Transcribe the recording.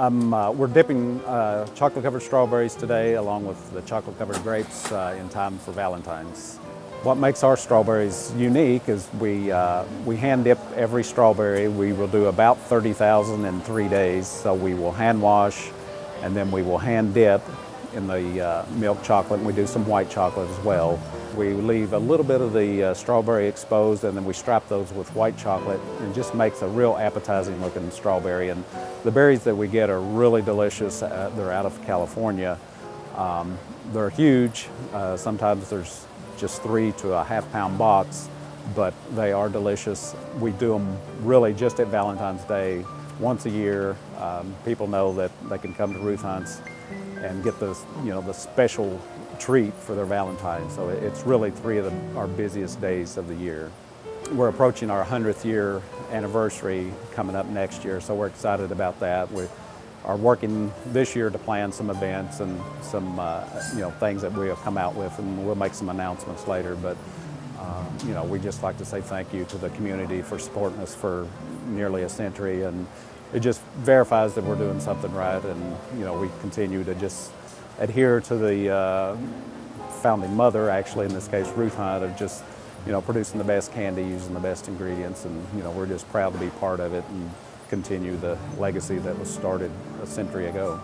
Um, uh, we're dipping uh, chocolate-covered strawberries today along with the chocolate-covered grapes uh, in time for Valentine's. What makes our strawberries unique is we, uh, we hand dip every strawberry. We will do about 30,000 in three days. So we will hand wash and then we will hand dip in the uh, milk chocolate and we do some white chocolate as well. We leave a little bit of the uh, strawberry exposed and then we strap those with white chocolate and just makes a real appetizing looking strawberry. And the berries that we get are really delicious. Uh, they're out of California. Um, they're huge. Uh, sometimes there's just three to a half pound box, but they are delicious. We do them really just at Valentine's Day once a year. Um, people know that they can come to Ruth Hunt's and get the, you know, the special treat for their Valentine. So it's really three of the, our busiest days of the year. We're approaching our 100th year anniversary coming up next year, so we're excited about that. We are working this year to plan some events and some, uh, you know, things that we have come out with, and we'll make some announcements later. But uh, you know, we just like to say thank you to the community for supporting us for nearly a century and it just verifies that we're doing something right and you know we continue to just adhere to the uh, founding mother actually in this case Ruth Hunt of just you know producing the best candy using the best ingredients and you know we're just proud to be part of it and continue the legacy that was started a century ago.